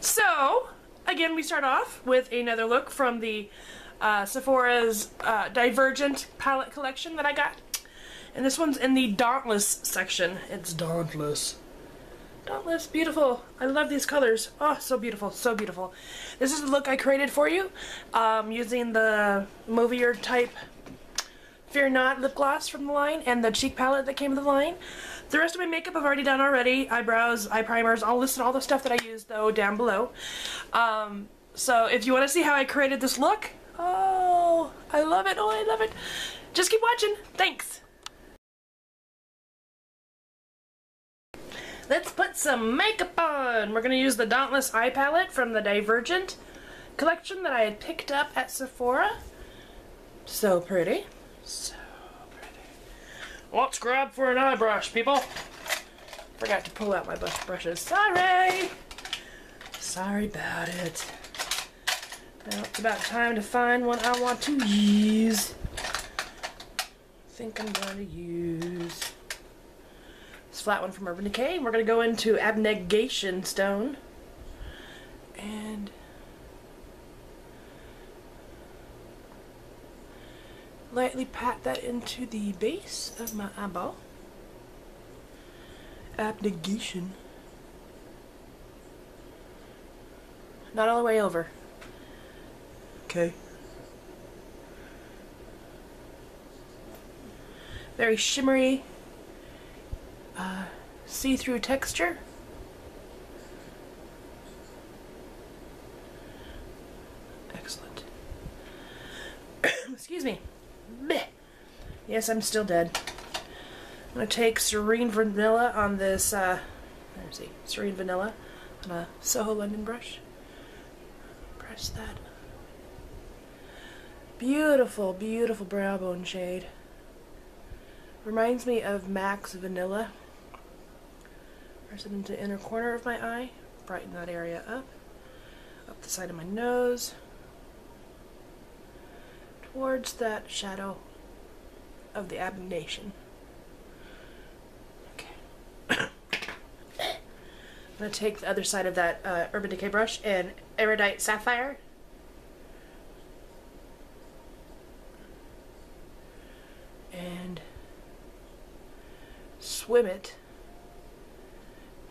So, again, we start off with another look from the uh, Sephora's uh, Divergent palette collection that I got. And this one's in the Dauntless section. It's Dauntless. Dauntless, beautiful. I love these colors. Oh, so beautiful, so beautiful. This is the look I created for you um, using the Movier type Fear Not lip gloss from the line and the cheek palette that came with the line. The rest of my makeup I've already done already. Eyebrows, eye primers, I'll list all the stuff that I used though down below. Um, so if you want to see how I created this look, oh, I love it, oh, I love it. Just keep watching. Thanks. Let's put some makeup on. We're going to use the Dauntless Eye Palette from the Divergent collection that I had picked up at Sephora. So pretty. So pretty. Let's grab for an eye brush, people. Forgot to pull out my brush brushes. Sorry. Sorry about it. Now it's about time to find one I want to use. I think I'm going to use this flat one from Urban Decay. We're going to go into Abnegation Stone. And lightly pat that into the base of my eyeball. Abnegation. Not all the way over. Okay. Very shimmery, uh, see-through texture. Excellent. Excuse me. Blech. Yes, I'm still dead. I'm going to take Serene Vanilla on this, uh, let me see, Serene Vanilla on a Soho London brush. Press that. Beautiful, beautiful brow bone shade. Reminds me of MAC's Vanilla. Press it into the inner corner of my eye. Brighten that area up. Up the side of my nose. Towards that shadow of the abnegation. Okay. I'm going to take the other side of that uh, Urban Decay brush and Erudite Sapphire. And swim it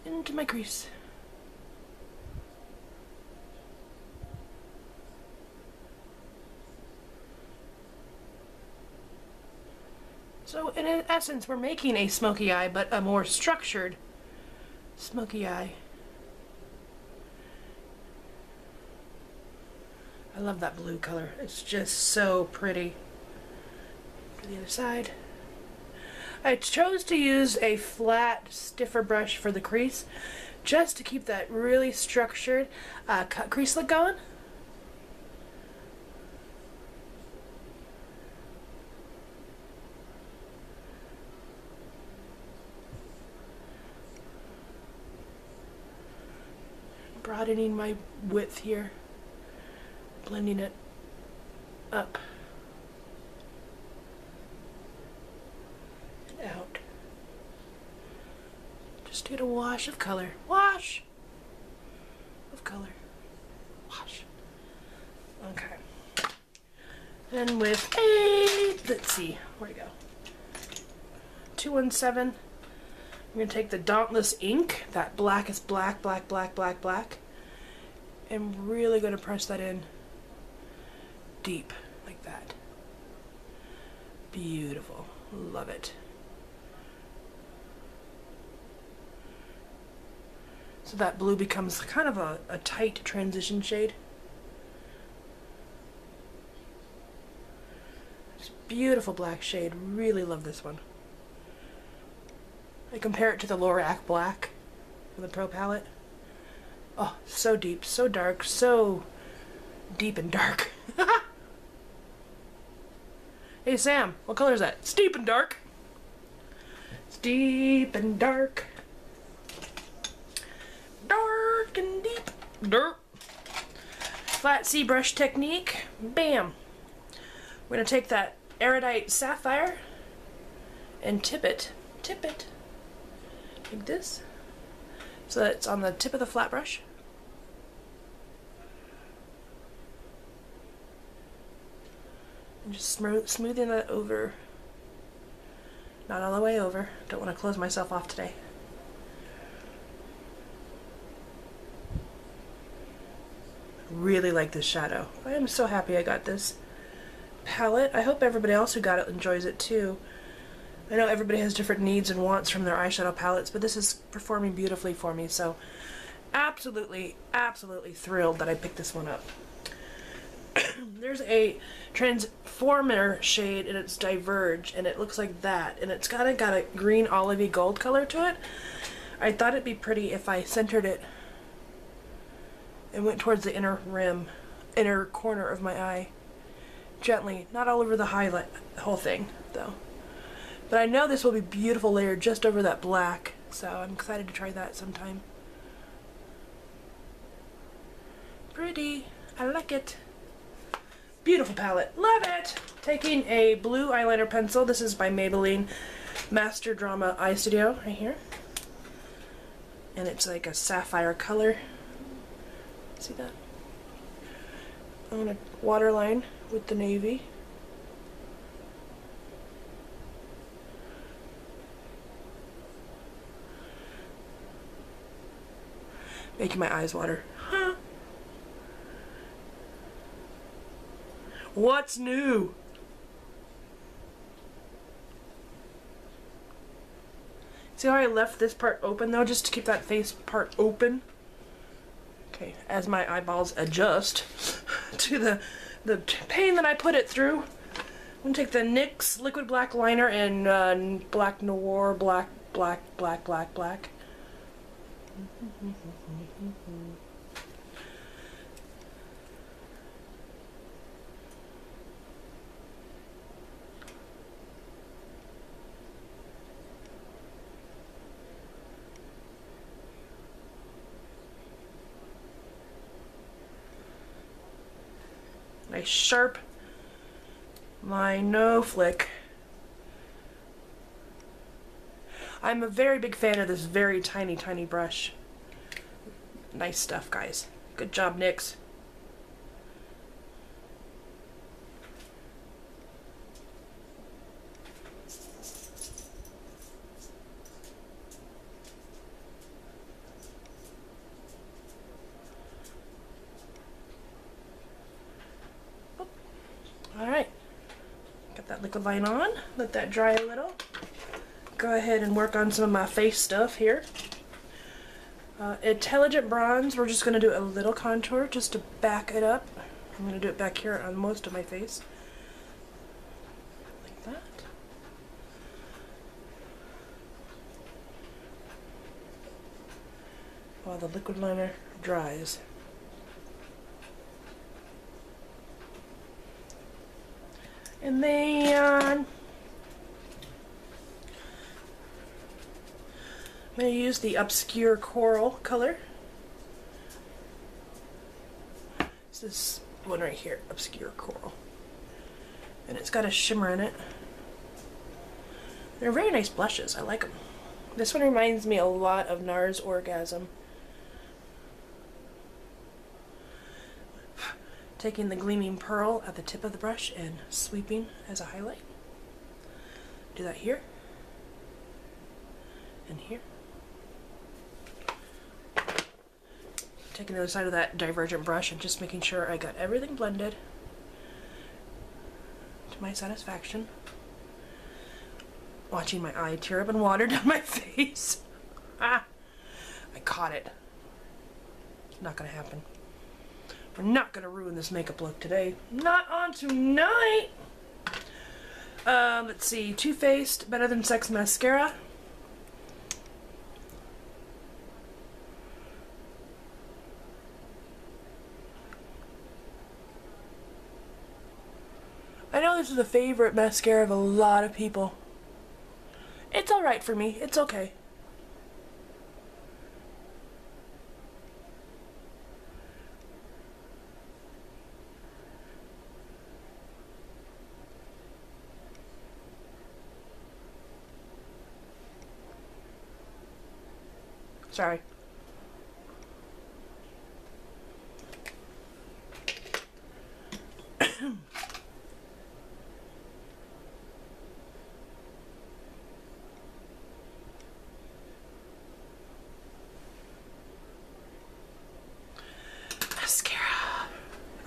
into my crease. So in essence, we're making a smoky eye, but a more structured smoky eye. I love that blue color. It's just so pretty. To the other side. I chose to use a flat, stiffer brush for the crease, just to keep that really structured uh, cut crease look going. Broadening my width here, blending it up. And out. Just get a wash of color. Wash of color. Wash. Okay. And with a, let's see, where we go? 217. I'm going to take the Dauntless ink, that black is black, black, black, black, black, and really going to press that in deep, like that. Beautiful. Love it. So that blue becomes kind of a, a tight transition shade. It's beautiful black shade. Really love this one. I compare it to the Lorac Black from the Pro Palette. Oh, so deep, so dark, so deep and dark. hey Sam, what color is that? It's deep and dark. It's deep and dark dark and deep. Dirt. Flat C brush technique. Bam. We're going to take that Erudite Sapphire and tip it. Tip it like this. So that's on the tip of the flat brush. And just smoothing that over. Not all the way over. Don't want to close myself off today. Really like this shadow. I am so happy I got this palette. I hope everybody else who got it enjoys it too. I know everybody has different needs and wants from their eyeshadow palettes, but this is performing beautifully for me, so absolutely, absolutely thrilled that I picked this one up. There's a Transformer shade and it's Diverge, and it looks like that, and it's kind of got a green olivey gold color to it. I thought it'd be pretty if I centered it and went towards the inner rim, inner corner of my eye. Gently, not all over the highlight, whole thing, though. But I know this will be beautiful layered just over that black, so I'm excited to try that sometime. Pretty. I like it. Beautiful palette. Love it! Taking a blue eyeliner pencil. This is by Maybelline Master Drama Eye Studio right here. And it's like a sapphire color. See that? I'm going to waterline with the navy. Making my eyes water. Huh. What's new? See how I left this part open though, just to keep that face part open? Okay, as my eyeballs adjust to the the pain that I put it through, I'm gonna take the NYX Liquid Black Liner in uh, Black Noir, Black, Black, Black, Black, Black. Nice sharp line, no flick. I'm a very big fan of this very tiny, tiny brush. Nice stuff, guys. Good job, NYX. Alright, got that liquid line on, let that dry a little go ahead and work on some of my face stuff here. Uh, Intelligent Bronze, we're just going to do a little contour just to back it up. I'm going to do it back here on most of my face. Like that. While the liquid liner dries. And then I'm going to use the Obscure Coral color. This one right here, Obscure Coral. And it's got a shimmer in it. They're very nice blushes. I like them. This one reminds me a lot of NARS Orgasm. Taking the Gleaming Pearl at the tip of the brush and sweeping as a highlight. Do that here. And here. Taking the other side of that divergent brush and just making sure I got everything blended to my satisfaction. Watching my eye tear up and water down my face. ah! I caught it. Not gonna happen. We're not gonna ruin this makeup look today. Not on tonight! Um, let's see. Too Faced Better Than Sex Mascara. A favorite mascara of a lot of people. It's alright for me. It's okay. Sorry.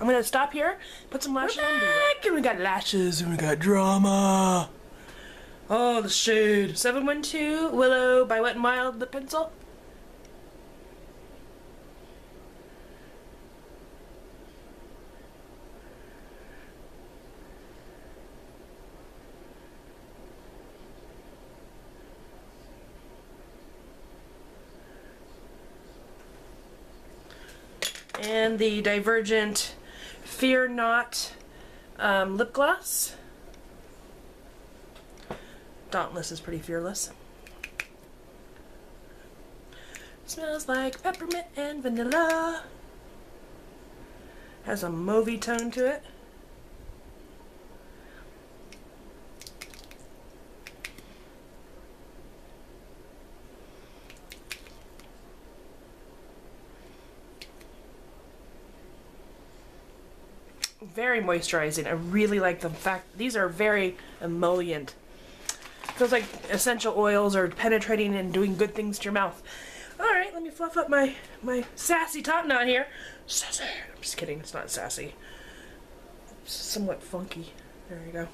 I'm gonna stop here, put some lashes on, back, and we got lashes, and we got drama. Oh, the shade. 712 Willow by Wet n Wild, the pencil. and the Divergent Fear Not um, lip gloss. Dauntless is pretty fearless. Smells like peppermint and vanilla. Has a mauvey tone to it. Very moisturizing. I really like the fact these are very emollient. Feels like essential oils are penetrating and doing good things to your mouth. All right, let me fluff up my my sassy top knot here. Sassy. I'm just kidding. It's not sassy. Somewhat funky. There we go.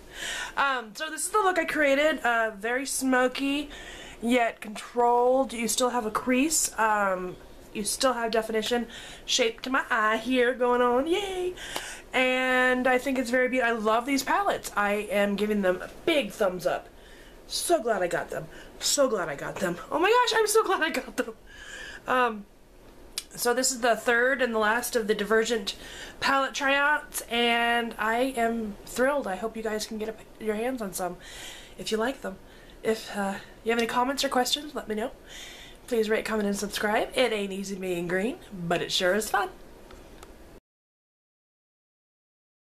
Um, so this is the look I created. Uh, very smoky, yet controlled. You still have a crease. Um, you still have definition. Shape to my eye here going on. Yay! And I think it's very beautiful. I love these palettes. I am giving them a big thumbs up. So glad I got them. So glad I got them. Oh my gosh, I'm so glad I got them. Um, so this is the third and the last of the Divergent palette tryouts, and I am thrilled. I hope you guys can get your hands on some if you like them. If uh, you have any comments or questions, let me know. Please rate, comment, and subscribe. It ain't easy being green, but it sure is fun.